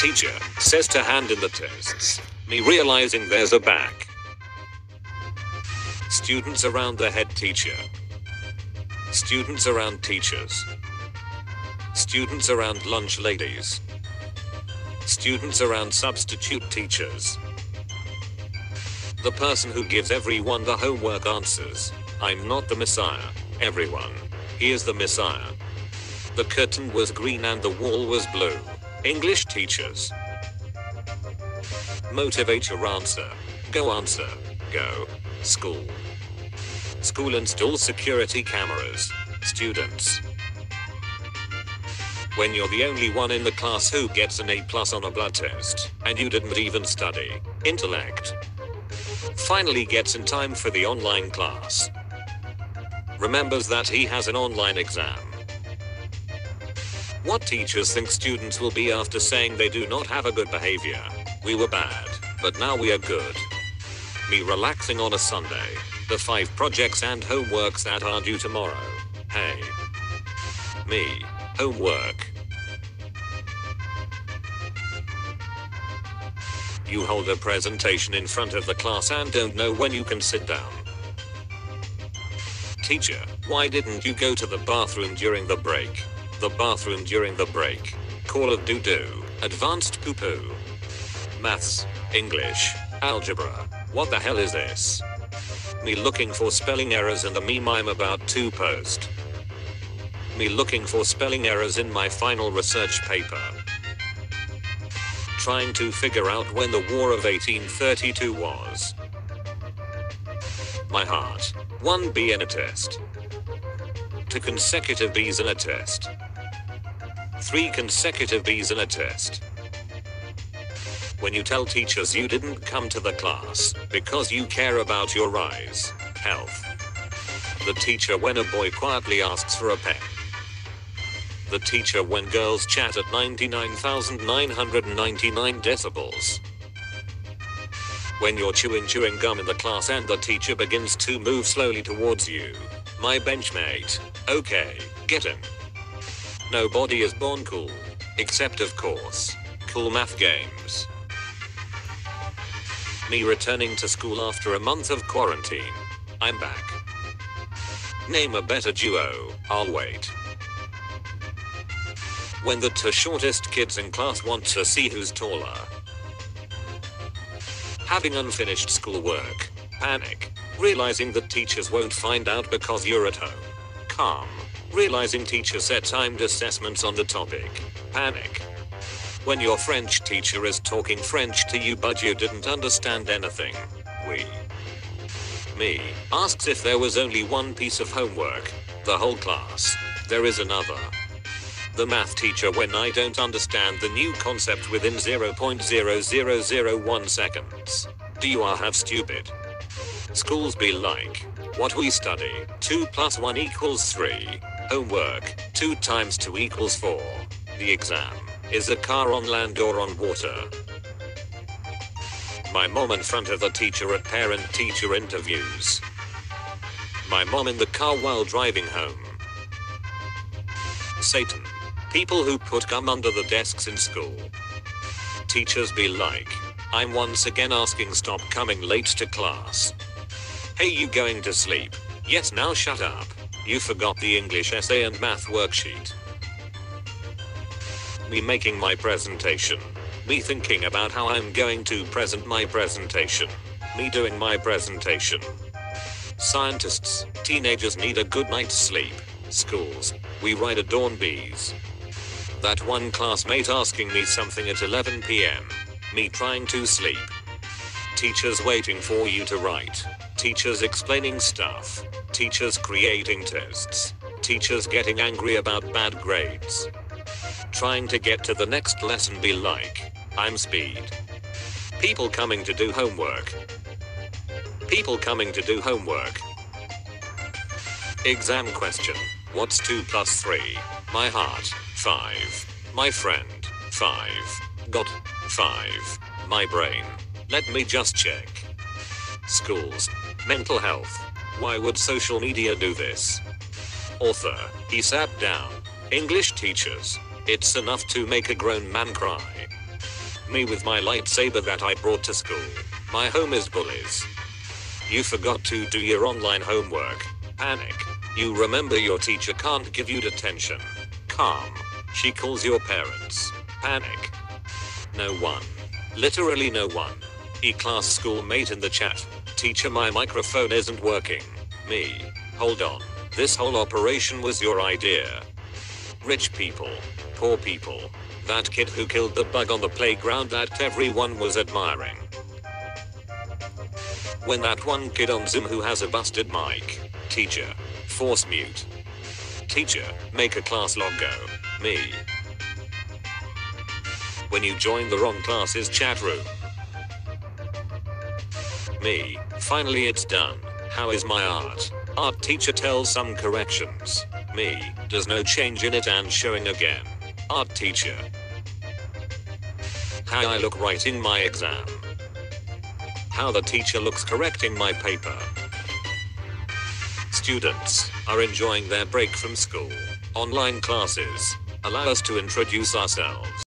Teacher says to hand in the tests. Me realizing there's a back. Students around the head teacher. Students around teachers. Students around lunch ladies. Students around substitute teachers. The person who gives everyone the homework answers. I'm not the Messiah, everyone. He is the Messiah. The curtain was green and the wall was blue. English teachers. Motivate your answer. Go answer. Go. School. School install security cameras. Students. When you're the only one in the class who gets an A plus on a blood test, and you didn't even study. Intellect. Finally gets in time for the online class. Remembers that he has an online exam. What teachers think students will be after saying they do not have a good behavior? We were bad, but now we are good. Me relaxing on a Sunday. The five projects and homeworks that are due tomorrow. Hey. Me. Homework. You hold a presentation in front of the class and don't know when you can sit down. Teacher, why didn't you go to the bathroom during the break? The bathroom during the break. Call of doo-doo. Advanced poo-poo. Maths. English. Algebra. What the hell is this? Me looking for spelling errors in the meme I'm about to post. Me looking for spelling errors in my final research paper. Trying to figure out when the War of 1832 was. My heart. 1 B in a test. Two consecutive B's in a test. Three consecutive B's in a test. When you tell teachers you didn't come to the class because you care about your eyes, health. The teacher when a boy quietly asks for a pen. The teacher when girls chat at 99,999 decibels. When you're chewing chewing gum in the class and the teacher begins to move slowly towards you. My benchmate. Okay, get him. Nobody is born cool. Except of course. Cool math games. Me returning to school after a month of quarantine. I'm back. Name a better duo. I'll wait. When the two shortest kids in class want to see who's taller. Having unfinished schoolwork. Panic. Realizing that teachers won't find out because you're at home. Calm. Realizing teacher set timed assessments on the topic. Panic. When your French teacher is talking French to you but you didn't understand anything. We. Me. Asks if there was only one piece of homework. The whole class. There is another. The math teacher when I don't understand the new concept within 0.0001 seconds. Do you have stupid? Schools be like. What we study. 2 plus 1 equals 3. Homework. 2 times 2 equals 4. The exam. Is a car on land or on water? My mom in front of the teacher at parent teacher interviews. My mom in the car while driving home. Satan. People who put gum under the desks in school. Teachers be like. I'm once again asking stop coming late to class. Hey you going to sleep? Yes now shut up. You forgot the English essay and math worksheet. Me making my presentation. Me thinking about how I'm going to present my presentation. Me doing my presentation. Scientists, teenagers need a good night's sleep. Schools, we ride at dawn bees. That one classmate asking me something at 11 pm. Me trying to sleep. Teachers waiting for you to write. Teachers explaining stuff. Teachers creating tests. Teachers getting angry about bad grades. Trying to get to the next lesson be like, I'm speed. People coming to do homework. People coming to do homework. Exam question. What's 2 plus 3? My heart. 5. My friend. 5. God, 5. My brain. Let me just check. Schools. Mental health. Why would social media do this? Author. He sat down. English teachers. It's enough to make a grown man cry. Me with my lightsaber that I brought to school. My home is bullies. You forgot to do your online homework. Panic. You remember your teacher can't give you detention. Calm. She calls your parents. Panic. No one. Literally no one. E-class schoolmate in the chat. Teacher my microphone isn't working. Me. Hold on. This whole operation was your idea. Rich people. Poor people. That kid who killed the bug on the playground that everyone was admiring. When that one kid on Zoom who has a busted mic. Teacher. Force mute. Teacher, make a class logo. Me. When you join the wrong class's chat room. Me. Finally it's done. How is my art? Art teacher tells some corrections. Me. Does no change in it and showing again. Art teacher. How I look writing my exam. How the teacher looks correcting my paper. Students are enjoying their break from school. Online classes allow us to introduce ourselves.